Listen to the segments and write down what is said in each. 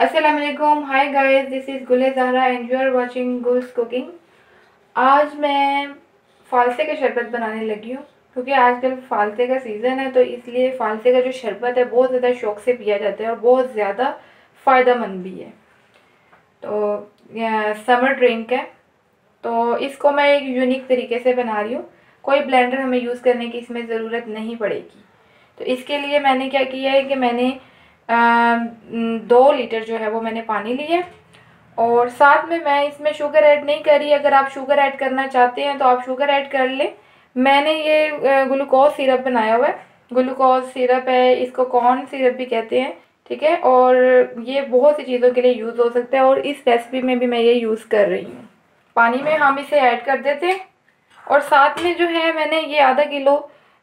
असलकुम हाय guys this is Gule Zahra and you are watching Gul's cooking आज मैं फालसे का शरबत बनाने लगी हूँ, क्योंकि आजकल फालसे का सीज़न है तो इसलिए फालसे का जो शरबत है, बहुत ज़्यादा शौक से पिया जाता है और बहुत ज़्यादा फ़ायदा मंद भी है। तो समर ड्रिंक है। तो इसको मैं एक यूनिक तरीके से बना रही हूँ। कोई ब्लेंडर हमें यूज़ करने की इसमें ज़रूरत नहीं पड़ेगी। तो इसके लिए मैंने क्या किया है कि मैंने दो लीटर जो है वो मैंने पानी लिया और साथ में मैं इसमें शुगर ऐड नहीं करी अगर आप शुगर ऐड करना चाहते हैं तो आप शुगर ऐड कर लें। मैंने ये ग्लूकोज सिरप बनाया हुआ है। ग्लूकोज सिरप है, इसको कॉर्न सिरप भी कहते हैं, ठीक है? और ये बहुत सी चीज़ों के लिए यूज़ हो सकता है और इस रेसिपी में भी मैं ये यूज़ कर रही हूँ। पानी में हम इसे ऐड कर देते हैं। और साथ में जो है मैंने ये आधा किलो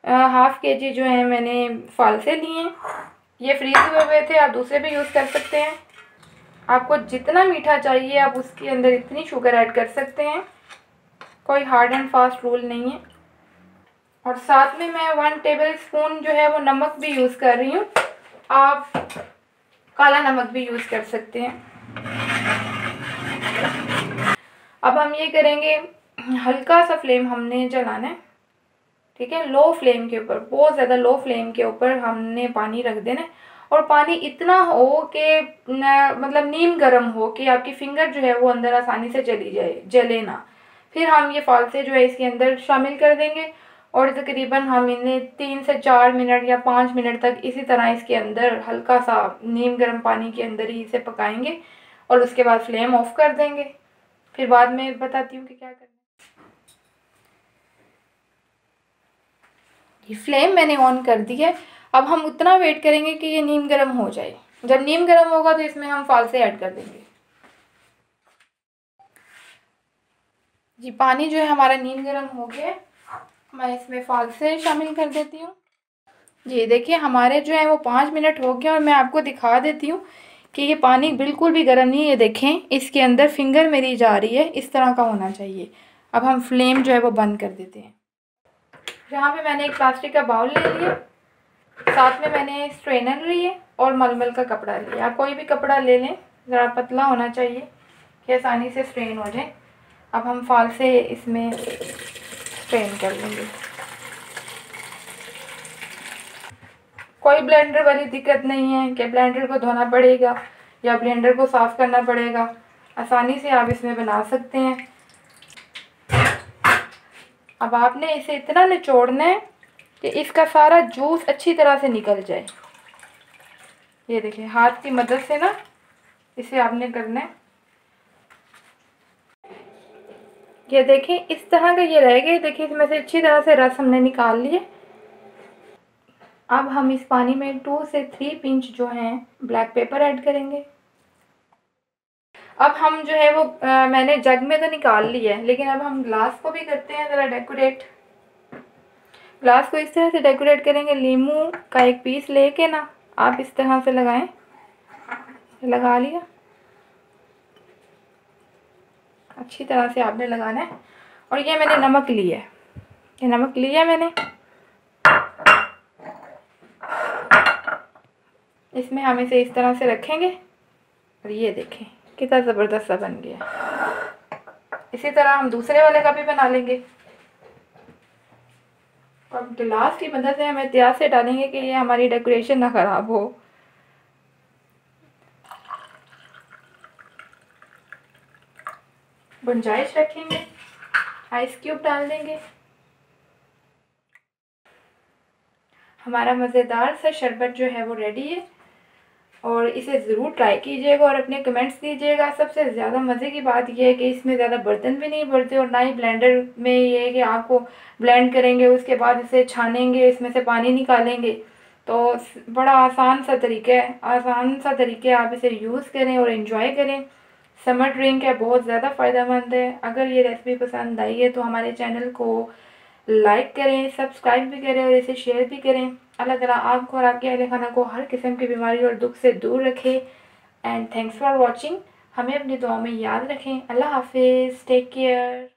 हाफ़ के जी जो है मैंने फाल से लिए हैं। ये फ्रीज हुए हुए थे, आप दूसरे भी यूज़ कर सकते हैं। आपको जितना मीठा चाहिए, आप उसके अंदर इतनी शुगर ऐड कर सकते हैं। कोई हार्ड एंड फास्ट रूल नहीं है। और साथ में मैं वन टेबल स्पून जो है, वो नमक भी यूज़ कर रही हूँ। आप काला नमक भी यूज़ कर सकते हैं। अब हम ये करेंगे, हल्का सा फ्लेम हमने जलाना है। ठीक है? लो फ्लेम के ऊपर, बहुत ज़्यादा लो फ्लेम के ऊपर हमने पानी रख देना और पानी इतना हो कि मतलब नीम गर्म हो कि आपकी फिंगर जो है वो अंदर आसानी से जली जाए, जले ना। फिर हम ये फालसे जो है इसके अंदर शामिल कर देंगे और तकरीबन हम इन्हें तीन से चार मिनट या पाँच मिनट तक इसी तरह इसके अंदर हल्का सा नीम गर्म पानी के अंदर ही इसे पकाएँगे और उसके बाद फ्लेम ऑफ़ कर देंगे। फिर बाद में बताती हूँ कि क्या करना ये फ्लेम मैंने ऑन कर दी है। अब हम उतना वेट करेंगे कि ये नीम गर्म हो जाए। जब नीम गर्म होगा तो इसमें हम फालसे ऐड कर देंगे। जी, पानी जो है हमारा नीम गर्म हो गया मैं इसमें फालसे शामिल कर देती हूँ। जी, देखिए, हमारे जो है वो पाँच मिनट हो गए और मैं आपको दिखा देती हूँ कि ये पानी बिल्कुल भी गर्म नहीं है। देखें, इसके अंदर फिंगर मेरी जा रही है। इस तरह का होना चाहिए। अब हम फ्लेम जो है वो बंद कर देते हैं। यहाँ पे मैंने एक प्लास्टिक का बाउल ले लिया। साथ में मैंने स्ट्रेनर लिए और मलमल का कपड़ा लिया आप कोई भी कपड़ा ले लें, ज़रा पतला होना चाहिए कि आसानी से स्ट्रेन हो जाए। अब हम फाल से इसमें स्ट्रेन कर लेंगे। कोई ब्लेंडर वाली दिक्कत नहीं है कि ब्लेंडर को धोना पड़ेगा या ब्लेंडर को साफ़ करना पड़ेगा। आसानी से आप इसमें बना सकते हैं। अब आपने इसे इतना निचोड़ना है कि इसका सारा जूस अच्छी तरह से निकल जाए। ये देखिए, हाथ की मदद से ना इसे आपने करना है। ये देखें इस तरह का ये रह गए देखिए, इसमें से अच्छी तरह से रस हमने निकाल लिए। अब हम इस पानी में टू से थ्री पिंच जो हैं ब्लैक पेपर ऐड करेंगे। अब हम जो है वो आ, मैंने जग में तो निकाल लिया है लेकिन अब हम ग्लास को भी करते हैं ज़रा डेकोरेट ग्लास को इस तरह से डेकोरेट करेंगे लीमू का एक पीस लेके ना आप इस तरह से लगाएँ। लगा लिया। अच्छी तरह से आपने लगाना है। और ये मैंने नमक लिया है। ये नमक लिया मैंने। इसमें हम इसे इस तरह से रखेंगे। और ये देखें। कितना ज़बरदस्त सा बन गया। इसी तरह हम दूसरे वाले का भी बना लेंगे। और गिलास की मदद से हम एहतियात से डालेंगे कि ये हमारी डेकोरेशन ना ख़राब हो। गुंजाइश रखेंगे। आइस क्यूब डाल देंगे। हमारा मज़ेदार सा शरबत जो है वो रेडी है। और इसे ज़रूर ट्राई कीजिएगा और अपने कमेंट्स दीजिएगा। सबसे ज़्यादा मज़े की बात यह है कि इसमें ज़्यादा बर्तन भी नहीं बढ़ते और ना ही ब्लेंडर में ये है कि आपको ब्लेंड करेंगे, उसके बाद इसे छानेंगे, इसमें से पानी निकालेंगे। तो बड़ा आसान सा तरीका है। आसान सा तरीके आप इसे यूज़ करें और इन्जॉय करें। समर ड्रिंक है, बहुत ज़्यादा फ़ायदेमंद है। अगर ये रेसिपी पसंद आई है तो हमारे चैनल को लाइक करें सब्सक्राइब भी करें और इसे शेयर भी करें। अल्लाह ताला आपको और आपके अहल खाना को हर किस्म की बीमारी और दुख से दूर रखे। एंड थैंक्स फॉर वॉचिंग हमें अपनी दुआ में याद रखें। अल्लाह हाफिज़। Take care